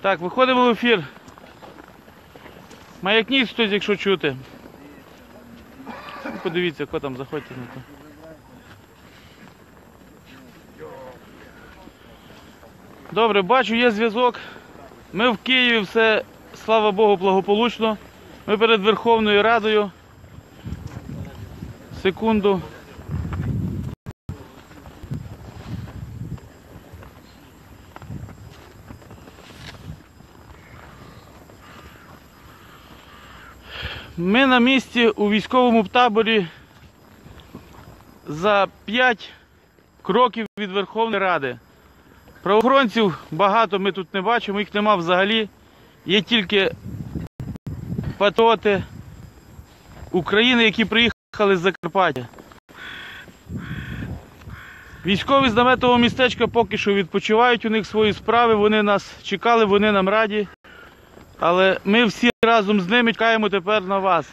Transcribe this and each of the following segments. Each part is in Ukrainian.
Так, виходимо в ефір. Маякніть хтось, якщо чути. Подивіться, хто там заходьте на то. Добре, бачу, є зв'язок. Ми в Києві все, слава Богу, благополучно. Ми перед Верховною Радою. Секунду. Ми на місці у військовому таборі за 5 кроків від Верховної Ради. Правоохоронців багато ми тут не бачимо, їх нема взагалі. Є тільки патріоти України, які приїхали з Закарпаття. Військові з наметового містечка поки що відпочивають у них свої справи, вони нас чекали, вони нам раді. Але ми всі разом з ними чекаємо тепер на вас.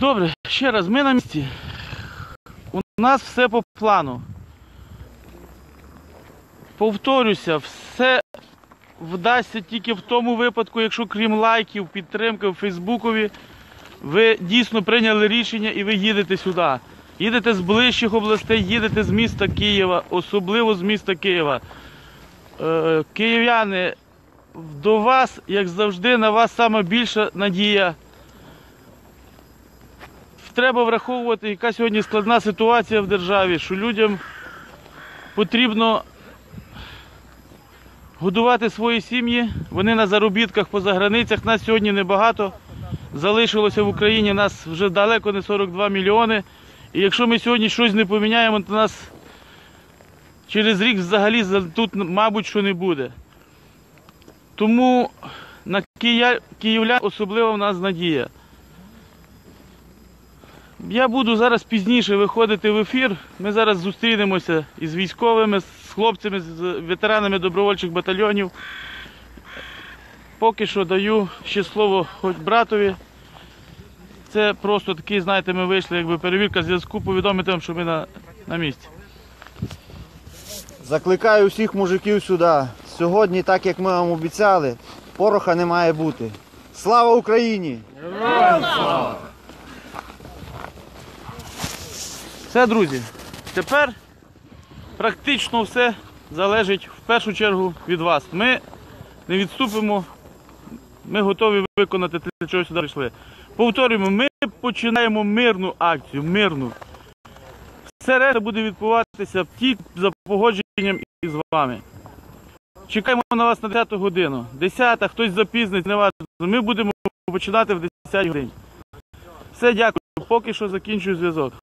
Добре, ще раз, ми на місці. У нас все по плану. Повторюся, все вдасться тільки в тому випадку, якщо крім лайків, підтримки в Фейсбукові, ви дійсно прийняли рішення і ви їдете сюди. Їдете з ближчих областей, їдете з міста Києва, особливо з міста Києва. Е, київ'яни, до вас, як завжди, на вас саме більша надія. Треба враховувати, яка сьогодні складна ситуація в державі, що людям потрібно годувати свої сім'ї. Вони на заробітках поза границях. Нас сьогодні небагато. Залишилося в Україні нас вже далеко не 42 мільйони. І якщо ми сьогодні щось не поміняємо, то нас через рік взагалі тут, мабуть, що не буде. Тому на київлян особливо в нас надія. Я буду зараз пізніше виходити в ефір. Ми зараз зустрінемося із військовими, з хлопцями, з ветеранами добровольчих батальйонів. Поки що даю ще слово хоч братові. Це просто такий, знаєте, ми вийшли, якби перевірка зв'язку, повідомити вам, що ми на, на місці. Закликаю всіх мужиків сюди. Сьогодні, так як ми вам обіцяли, пороха не має бути. Слава Україні! Все, друзі, тепер практично все залежить в першу чергу від вас. Ми не відступимо, ми готові виконати те, для чого сюди прийшли. Повторюємо, ми починаємо мирну акцію, мирну. Все решта буде відбуватися тільки за погодженням із вами. Чекаємо на вас на 10 годину. 10, хтось запізнить, не важливо. Ми будемо починати в 10 годині. Все, дякую. Поки що закінчую зв'язок.